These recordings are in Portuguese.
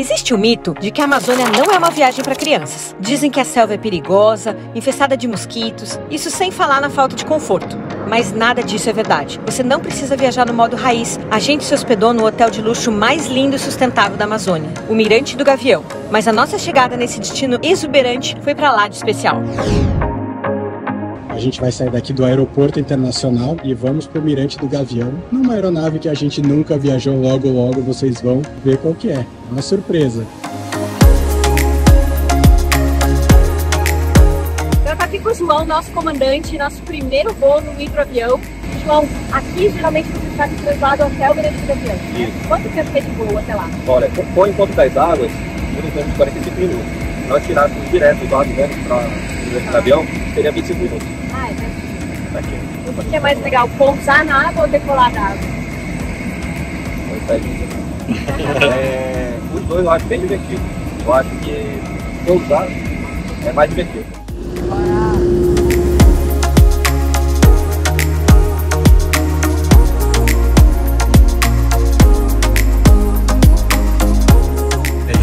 Existe o mito de que a Amazônia não é uma viagem para crianças. Dizem que a selva é perigosa, infestada de mosquitos, isso sem falar na falta de conforto. Mas nada disso é verdade. Você não precisa viajar no modo raiz. A gente se hospedou no hotel de luxo mais lindo e sustentável da Amazônia, o Mirante do Gavião. Mas a nossa chegada nesse destino exuberante foi para lá de especial. A gente vai sair daqui do aeroporto internacional e vamos para o Mirante do Gavião, numa aeronave que a gente nunca viajou. Logo, logo vocês vão ver qual que é. Uma surpresa. Eu tô aqui com o João, nosso comandante, nosso primeiro voo no hidroavião. João, aqui geralmente você está de translado até o do Gavião. Né? Quanto tempo é de voo até lá? Olha, com o encontro das águas, por torno de 45 minutos. Se nós tirássemos direto do avião para o Mirante do Gavião, seria 25 minutos. Ah, é pertinho. Aqui. O que é mais legal, pousar na água ou decolar da água? É, os dois eu acho bem divertido. Eu acho que pousar é mais divertido.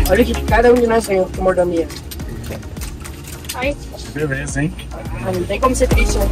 Olha o que cada um de nós ganhou com mordomia. Ai, Beleza, hein? Ah, Não tem como ser triste, né?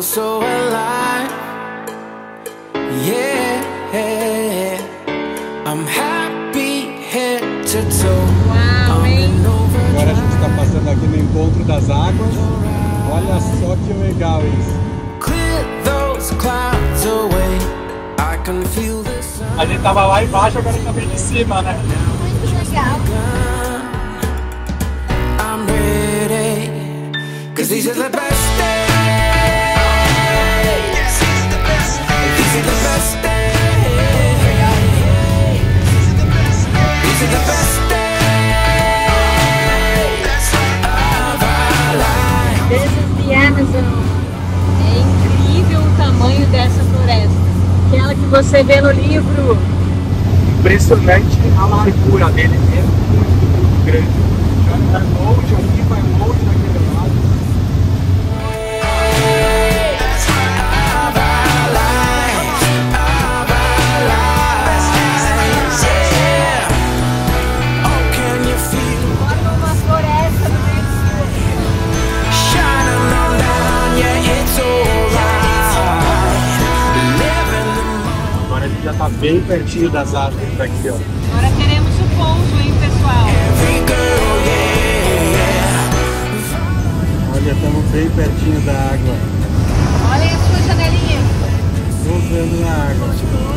Feel so alive. Yeah, I'm happy head to toe. In Agora a gente está passando aqui no encontro das águas. Olha só que legal isso. Clear those clouds away. I can feel the sun. A gente tava lá embaixo, agora tá bem de cima, né? I'm ready. Você vê no livro. Impressionante a largura dele, é muito grande. Já é longe, aqui vai bem pertinho das árvores daqui, ó. Agora teremos o pouso, hein, pessoal? Olha, estamos bem pertinho da água. Olha aí a sua janelinha. Pousando na água.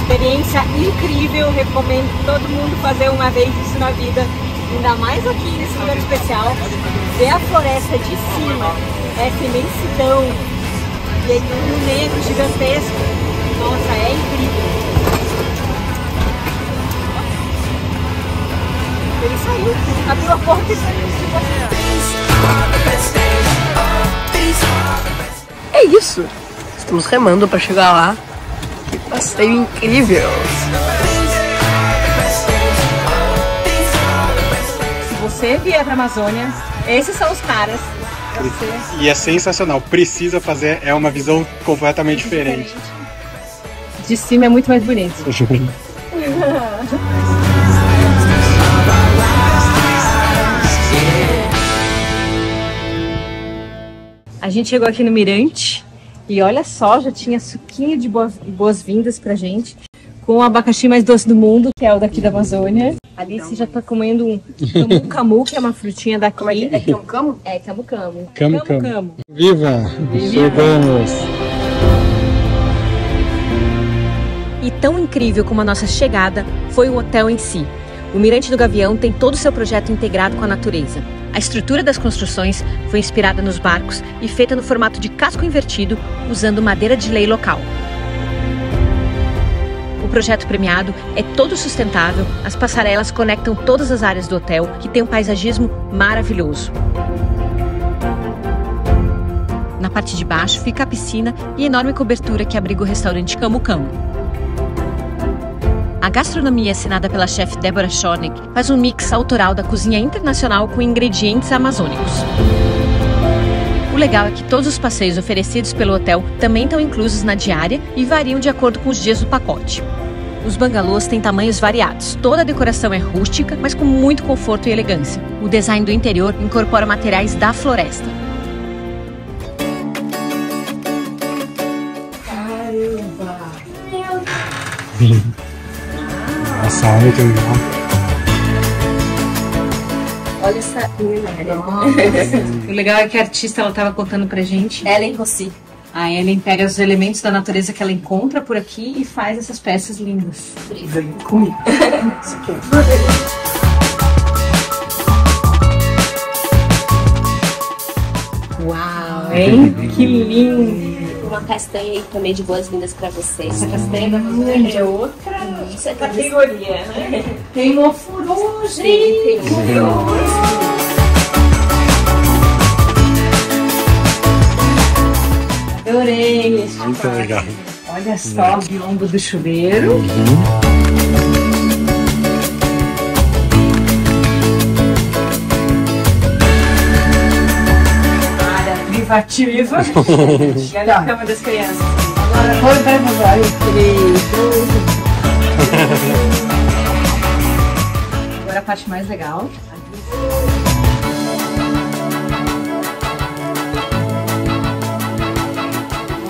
Experiência incrível, recomendo todo mundo fazer uma vez isso na vida, ainda mais aqui nesse lugar especial. Ver a floresta de cima, essa imensidão e um negro gigantesco, nossa, é incrível. Ele saiu, abriu a porta e saiu. É isso. Estamos remando pra chegar lá. Que passeio incrível. Se você vier pra Amazônia, esses são os caras. E é sensacional. Precisa fazer, é uma visão completamente diferente. De cima é muito mais bonito. A gente chegou aqui no Mirante e olha só, já tinha suquinho de boas- boas-vindas pra gente. com o abacaxi mais doce do mundo, que é o daqui da Amazônia. Alice já tá comendo um camu que é uma frutinha daqui. Como é que é? É camu camu? É, camu camu. Camu, camu. camu. camu. Viva! Chegamos! E tão incrível como a nossa chegada foi o hotel em si. O Mirante do Gavião tem todo o seu projeto integrado com a natureza. A estrutura das construções foi inspirada nos barcos e feita no formato de casco invertido, usando madeira de lei local. O projeto premiado é todo sustentável, as passarelas conectam todas as áreas do hotel, que tem um paisagismo maravilhoso. Na parte de baixo fica a piscina e enorme cobertura que abriga o restaurante Camu Camu. A gastronomia assinada pela chefe Débora Schornick faz um mix autoral da cozinha internacional com ingredientes amazônicos. O legal é que todos os passeios oferecidos pelo hotel também estão inclusos na diária e variam de acordo com os dias do pacote. Os bangalôs têm tamanhos variados. Toda a decoração é rústica, mas com muito conforto e elegância. O design do interior incorpora materiais da floresta. Nossa, olha que. Olha essa culinária. o legal é que a artista ela tava contando pra gente. Ellen Rossi. A Ellen pega os elementos da natureza que ela encontra por aqui e faz essas peças lindas. Vem comigo. Uau, hein? Que lindo! Uma castanha aí também de boas-vindas pra vocês. Essa castanha da é outra Isso é categoria, né? Tem ofurugem! Tem Adorei esse Muito legal. Olha só o biombo do chuveiro. Área privativa. e olha a cama das crianças. Agora foi para Agora a parte mais legal.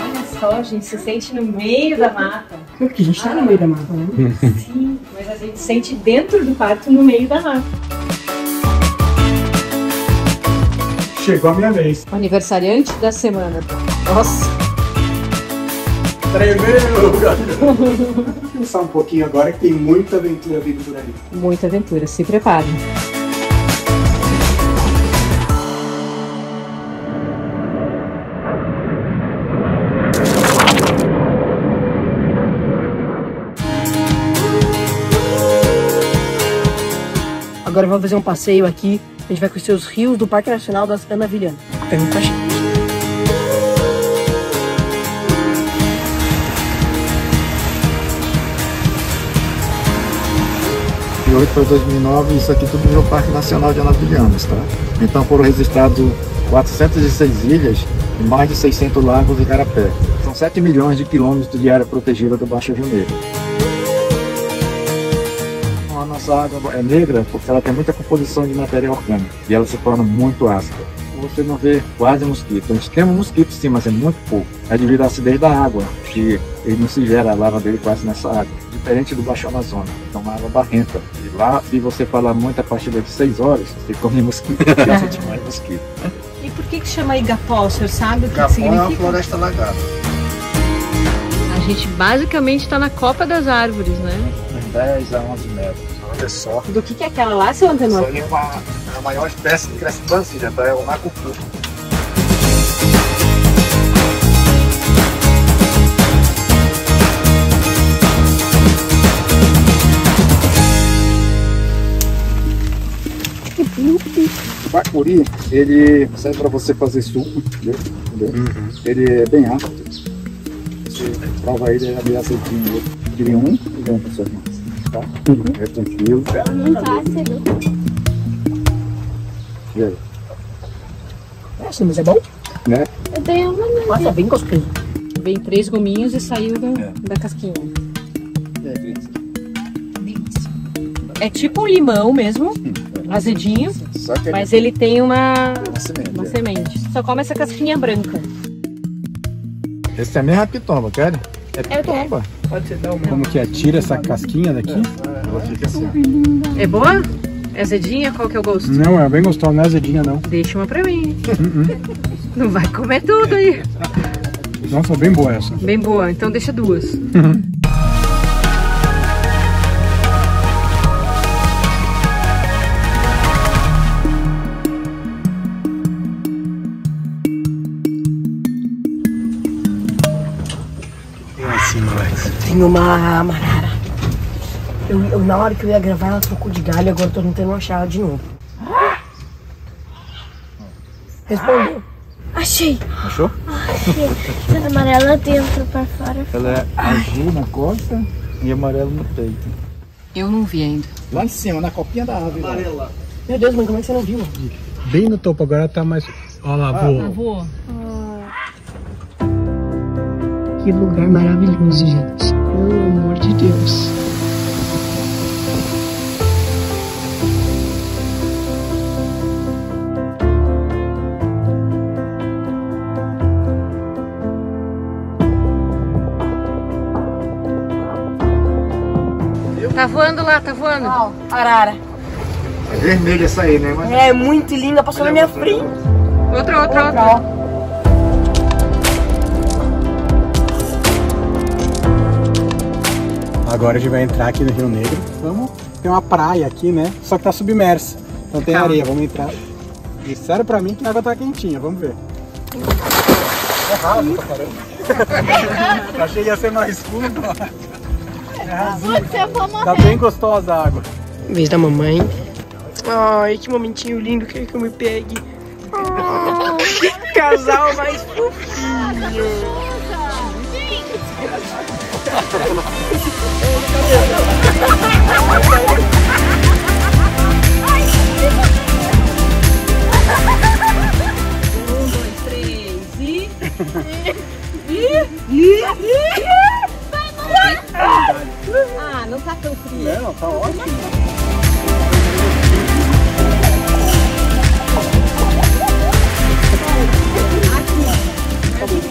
Olha só, gente, se sente no meio da mata. Porque a gente tá no meio da mata, né? Sim, mas a gente sente dentro do quarto, no meio da mata. Chegou a minha vez. O aniversariante da semana. Nossa, Tremeu! Pensar um pouquinho agora que tem muita aventura vindo por aí. muita aventura, se prepare. Agora vamos fazer um passeio aqui. A gente vai conhecer os rios do Parque Nacional das Anavilhanas. Tem muita gente. De 2008 para 2009, isso aqui tudo virou Parque Nacional de Anavilhanos, tá? Então foram registrados 406 ilhas e mais de 600 lagos e carapé. São 7 milhões de quilômetros de área protegida do Baixo Rio Negro. A nossa água é negra porque ela tem muita composição de matéria orgânica e ela se torna muito ácida. Você não vê quase mosquito. A gente tem um mosquito sim, mas é muito pouco. É devido à acidez da água, que ele não se gera a lava dele quase nessa água. Diferente do Baixo Amazonas, é uma água barrenta. E lá, se você falar muito a partir de 6 horas, você come mosquito, porque a gente mais mosquito. E por que que chama Igapó? O senhor sabe o que, que Capão é uma significa? floresta lagada. A gente basicamente está na copa das árvores, né? Tem 10 a 11 metros. Só. Do que, que é aquela lá, seu Isso Antenor? aí é uma, é a maior espécie que cresce em Brasília, tá? É o macucu. O bacuri, ele serve para você fazer suco, entendeu? Entendeu? Ele é bem ácido. Você prova ele, ele é meio azedinho. Eu queria um e um para sua irmã. Tá? É tranquilo. E aí? Nossa, mas é bom? Né? Nossa, é bem gostoso. Vem três gominhos e saiu da, É. da casquinha. Aí, criança? É tipo um limão mesmo, azedinho, Só que mas ele tem uma, uma semente. uma é. semente. Só come essa casquinha branca. Esse é minha rapitoma, quer? É tomba. Como que é? Tira essa casquinha daqui? Ela fica assim. É boa? É azedinha? Qual que é o gosto? Não, é bem gostosa, não é azedinha não. Deixa uma pra mim. Não vai comer tudo aí. Nossa, bem boa essa. Bem boa, então deixa duas. Uma marara. Eu, eu- na hora que eu ia gravar, ela trocou de galho, agora eu tô tentando achar ela de novo. Respondeu. Achei. Achou? Ela amarela dentro pra fora. Ela é azul na costa e amarelo no peito. Eu não vi ainda. Lá em cima, na copinha da árvore. lá. Meu Deus, mãe, como é que você não viu? Bem no topo, agora tá mais... Olha lá, voa. Voa. Que lugar maravilhoso, gente. Pelo amor de Deus. Tá voando lá, tá voando. Ó, arara. É vermelha essa aí, né? Mas É muito linda, passou na minha frente. Outra, outra, outra. Agora a gente vai entrar aqui no Rio Negro. Vamos. Tem uma praia aqui, né? Só que tá submersa. Então tem Calma. areia. Vamos entrar. Disseram pra mim que a água tá quentinha. Vamos ver. É raso pra caramba. Achei que ia ser mais fundo. É. Tá bem gostosa a água. Vez da mamãe. Ai, que momentinho lindo, quer que eu me pegue. Ah, que casal mais fofinho. Um, dois, três e. Ah, não tá tão frio. Não, tá ótimo.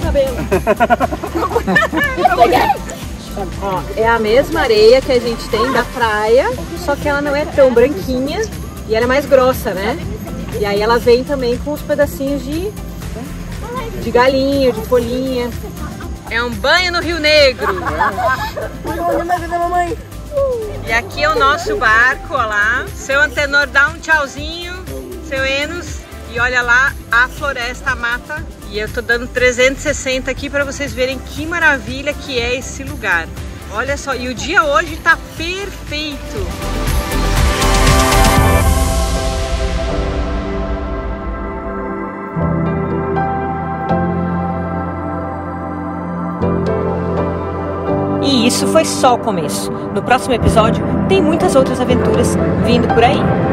Cabelo. Ó, é a mesma areia que a gente tem da praia, só que ela não é tão branquinha e ela é mais grossa, né? E aí ela vem também com os pedacinhos de, de galinha, de folhinha. É um banho no Rio Negro. E aqui é o nosso barco, ó lá. Seu Antenor dá um tchauzinho, seu Enos. E olha lá a floresta, a mata. E eu tô dando 360 aqui para vocês verem que maravilha que é esse lugar. Olha só, e o dia hoje tá perfeito. E isso foi só o começo. No próximo episódio, tem muitas outras aventuras vindo por aí.